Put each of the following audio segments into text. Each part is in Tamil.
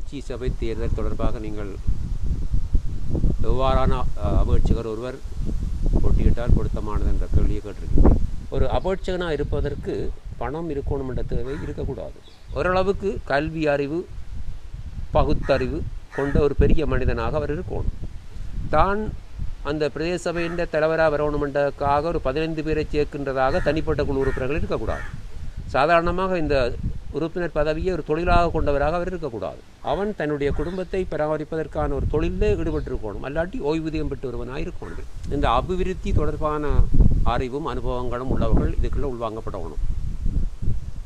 உள்ளாட்சி சபை தேர்தல் தொடர்பாக நீங்கள் எவ்வாறான அபேட்சகர் ஒருவர் போட்டியிட்டால் பொருத்தமானது என்ற கேள்வியை கேட்டிருக்கிறேன் ஒரு அபேட்சகனாக இருப்பதற்கு பணம் இருக்கணும் என்ற தேவை இருக்கக்கூடாது. ஓரளவுக்கு கல்வி அறிவு பகுத்தறிவு கொண்ட ஒரு பெரிய மனிதனாக அவர் இருக்கணும். தான் அந்த பிரதேச சபையின் தலைவராக வரணுமென்றக்காக ஒரு பதினைந்து பேரை சேர்க்கின்றதாக தனிப்பட்ட குழு உறுப்பினர்கள் இருக்கக்கூடாது. சாதாரணமாக இந்த உறுப்பினர் பதவியை ஒரு தொழிலாக கொண்டவராக அவர் இருக்கக்கூடாது. அவன் தன்னுடைய குடும்பத்தை பராமரிப்பதற்கான ஒரு தொழிலே ஈடுபட்டிருக்கணும். அல்லாட்டி ஓய்வூதியம் பெற்று வருவனாக இருக்கணும். இந்த அபிவிருத்தி தொடர்பான அறிவும் அனுபவங்களும் உள்ளவர்கள் இதுக்குள்ளே உள்வாங்கப்படணும்.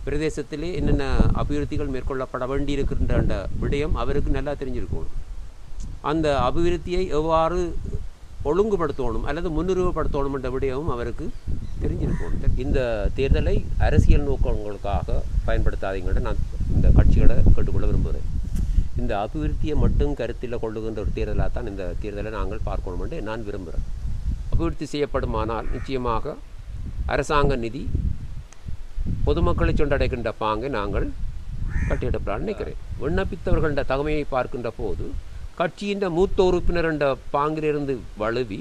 பிரதேசத்திலே என்னென்ன அபிவிருத்திகள் மேற்கொள்ளப்பட வேண்டியிருக்கின்ற அந்த விடயம் அவருக்கு நல்லா தெரிஞ்சிருக்கணும். அந்த அபிவிருத்தியை எவ்வாறு ஒழுங்குபடுத்தணும் அல்லது முன்னுரிமைப்படுத்தணும் என்ற விடயமும் அவருக்கு தெரிஞ்சிருக்கணும். இந்த தேர்தலை அரசியல் நோக்கங்களுக்காக பயன்படுத்தாதீங்கன்னு நான் இந்த கட்சிகளை கேட்டுக்கொள்ள விரும்புகிறேன். இந்த அபிவிருத்தியை மட்டும் கருத்தில் கொள்ளுகின்ற ஒரு தேர்தலாக தான் இந்த தேர்தலை நாங்கள் பார்க்கணும் என்று நான் விரும்புகிறேன். அபிவிருத்தி செய்யப்படுமானால் நிச்சயமாக அரசாங்க நிதி பொதுமக்களை சென்றடைகின்ற பாங்கை நாங்கள் கட்டியெடுப்பலான்னு நினைக்கிறேன். விண்ணப்பித்தவர்கள தகமையை பார்க்கின்ற போது கட்சியின் மூத்த உறுப்பினர் என்ற பாங்கிலிருந்து வழுவி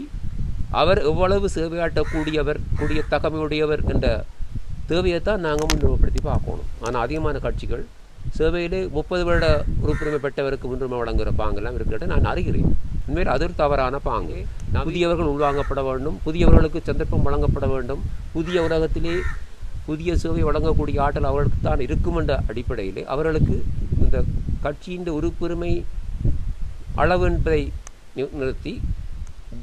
அவர் எவ்வளவு சேவையாட்டக்கூடியவர் கூடிய தகமையுடையவர் என்ற தேவையை தான் நாங்கள் முன்னுரிமைப்படுத்தி பார்க்கணும். ஆனால் அதிகமான கட்சிகள் சேவையிலே முப்பது வருட உறுப்புரிமை பெற்றவருக்கு முன்னுரிமை வழங்குகிற பாங்கெல்லாம் இருக்கிறத நான் அறிகிறேன். உண்மையில் அது ஒரு தவறான பாங்கு. புதியவர்கள் உள்வாங்கப்பட வேண்டும். புதியவர்களுக்கு சந்தர்ப்பம் வழங்கப்பட வேண்டும். புதிய உலகத்திலே புதிய சேவை வழங்கக்கூடிய ஆற்றல் அவர்களுக்கு தான் இருக்கும் என்ற அடிப்படையிலே அவர்களுக்கு இந்த கட்சியின் உறுப்புரிமை அளவு என்பதை நிறுத்தி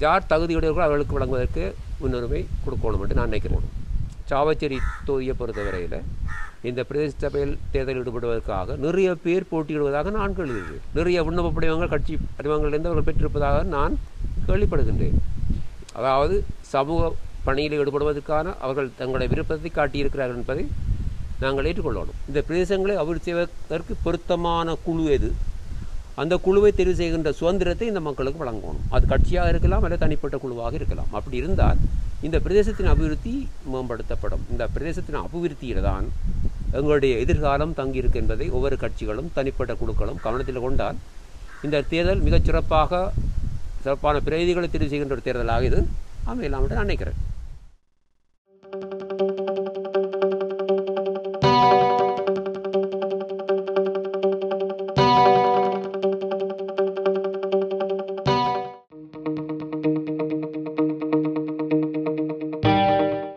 யார் தகுதியுடையவர்களோ அவர்களுக்கு வழங்குவதற்கு முன்னுரிமை கொடுக்கணும் என்று நான் நினைக்கிறேன். சாவச்சேரி தொகுதியை பொறுத்தவரையில் இந்த பிரதேச சபையில் தேர்தலில் ஈடுபடுவதற்காக நிறைய பேர் போட்டியிடுவதாக நான் கேள்விடுகிறேன் நிறைய விண்ணப்ப படிவங்கள் கட்சி படிவங்களிலிருந்து அவர்கள் பெற்றிருப்பதாக நான் கேள்விப்படுகின்றேன். அதாவது சமூக பணியில் ஈடுபடுவதற்கான அவர்கள் தங்களுடைய விருப்பத்தை காட்டியிருக்கிறார்கள் என்பதை நாங்கள் ஏற்றுக்கொள்ளணும். இந்த பிரதேசங்களை அபிவிருத்தி செய்வதற்கு பொருத்தமான குழு எது? அந்த குழுவை தெரிவு செய்கின்ற சுதந்திரத்தை இந்த மக்களுக்கு வழங்கணும். அது கட்சியாக இருக்கலாம் அல்லது தனிப்பட்ட குழுவாக இருக்கலாம். அப்படி இருந்தால் இந்த பிரதேசத்தின் அபிவிருத்தி மேம்படுத்தப்படும். இந்த பிரதேசத்தின் அபிவிருத்தியில் தான் எங்களுடைய எதிர்காலம் தங்கியிருக்கு என்பதை ஒவ்வொரு கட்சிகளும் தனிப்பட்ட குழுக்களும் கவனத்தில் கொண்டால் இந்த தேர்தல் மிகச் சிறப்பாக சிறப்பான பிரதிகளை தெரிவு செய்கின்ற ஒரு தேர்தலாக இது அமையலாம் என்று நினைக்கிறேன்.